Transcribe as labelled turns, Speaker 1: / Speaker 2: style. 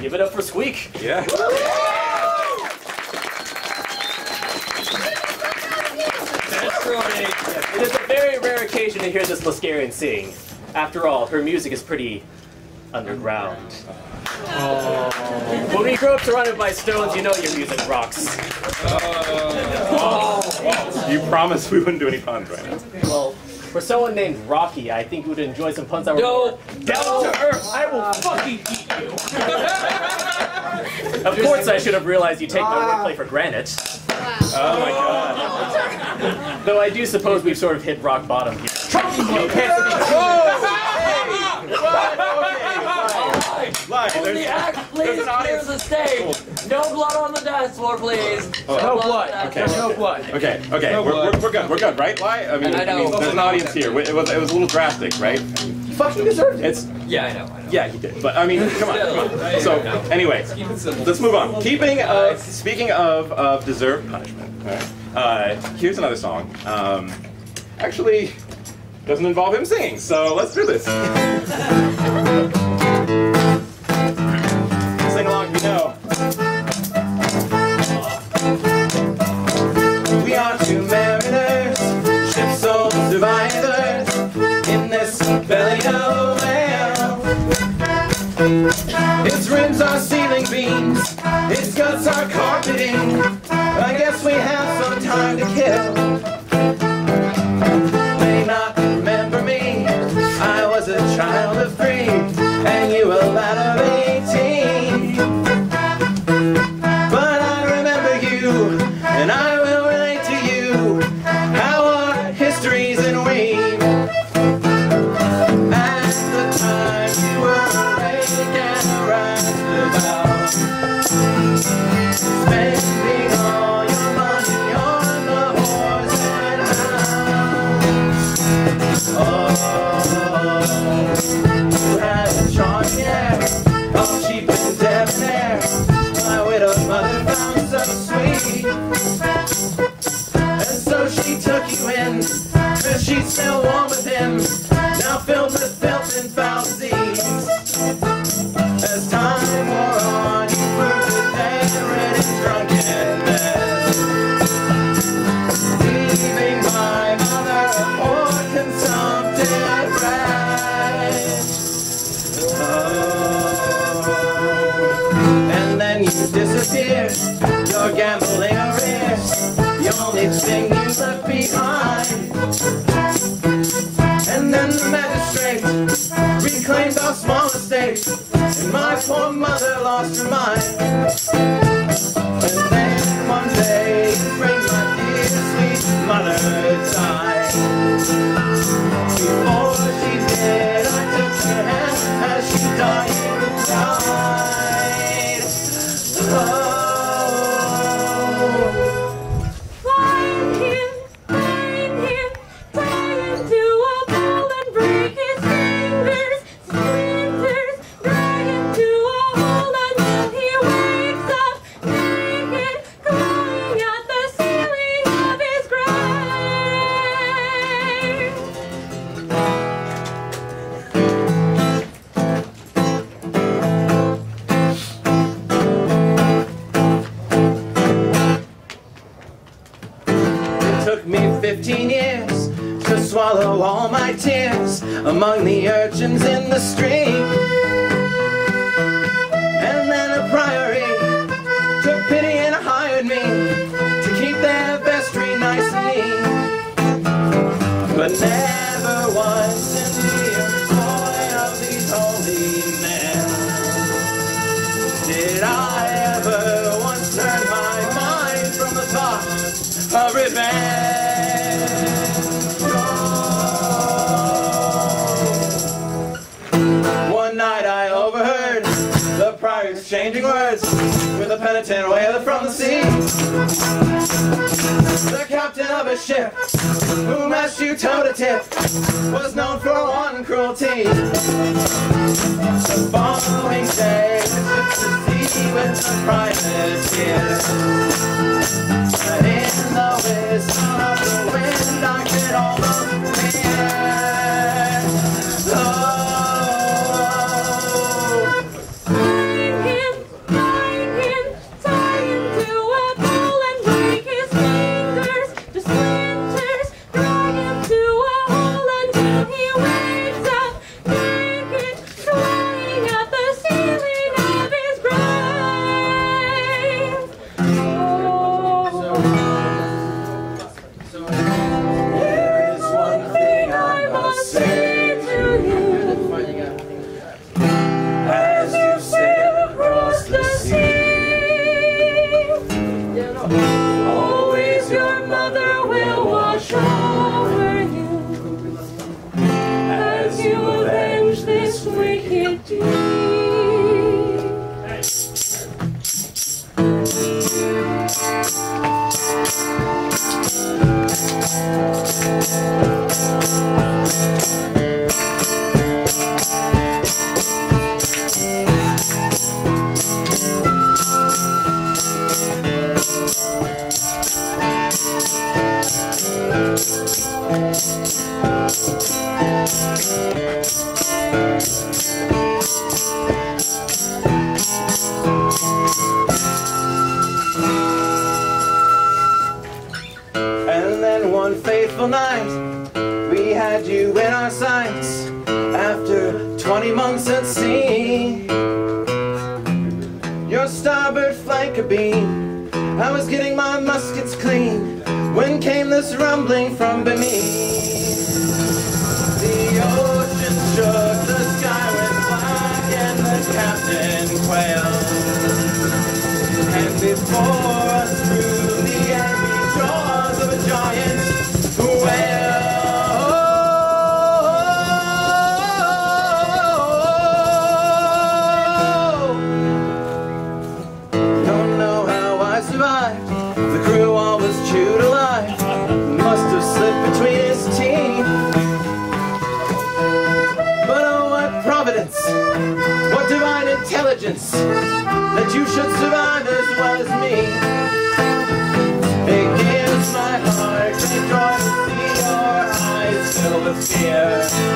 Speaker 1: Give it up for Squeak.
Speaker 2: Yeah.
Speaker 1: It is a very rare occasion to hear this Lascarian sing. After all, her music is pretty underground. When we grow up surrounded by stones, you know your music rocks. Oh.
Speaker 2: You promised we wouldn't do any puns right now.
Speaker 1: Well, for someone named Rocky, I think you would enjoy some puns that were
Speaker 3: No.
Speaker 1: more down to earth. I will fucking eat you. of course, I should have realized you take my ah. wordplay for granted.
Speaker 2: Oh my god.
Speaker 1: Though I do suppose we've sort of hit rock bottom here.
Speaker 2: Lie.
Speaker 3: Only
Speaker 2: There's,
Speaker 3: act, please
Speaker 2: there's an
Speaker 3: clear
Speaker 2: audience.
Speaker 3: the stage. No blood on the dance floor, please.
Speaker 2: Oh.
Speaker 4: No
Speaker 3: on the
Speaker 4: blood.
Speaker 2: Okay.
Speaker 4: No blood.
Speaker 2: Okay, okay,
Speaker 4: No
Speaker 2: we're,
Speaker 4: blood.
Speaker 2: we're, we're good, we're good, right? Lie? I mean,
Speaker 3: I
Speaker 2: I mean there's an audience here. It was, it was a little drastic, right?
Speaker 1: You fucking deserved it.
Speaker 2: It's,
Speaker 3: Yeah, I know. I know.
Speaker 2: yeah, he did. But I mean, come on, come on. So, anyway, let's move on. Keeping of, speaking of, of deserved punishment, all right, uh, here's another song. Um, actually, doesn't involve him singing, so let's do this. rims are ceiling beams, its guts our carpeting. I guess we have and so sweet. And so she took you in, and she's still warm with him, you disappeared, your gambling arrears, the only thing you left behind. And then the magistrate reclaimed our small estate, and my poor mother lost her mind. And then one day, spring, my dear sweet mother took me 15 years to swallow all my tears among the urchins in the stream. One night I overheard the prior exchanging words with a penitent whaler from the sea. The captain of a ship who matched you toe to tip was known for one cruelty. The following day, I took to sea with the. But in the wisdom of the wind, I could almost. Fateful night, we had you in our sights. After 20 months at sea, your starboard flank abeam. I was getting my muskets clean when came this rumbling from beneath. The ocean shook, the sky went black, and the captain quailed. And before eyes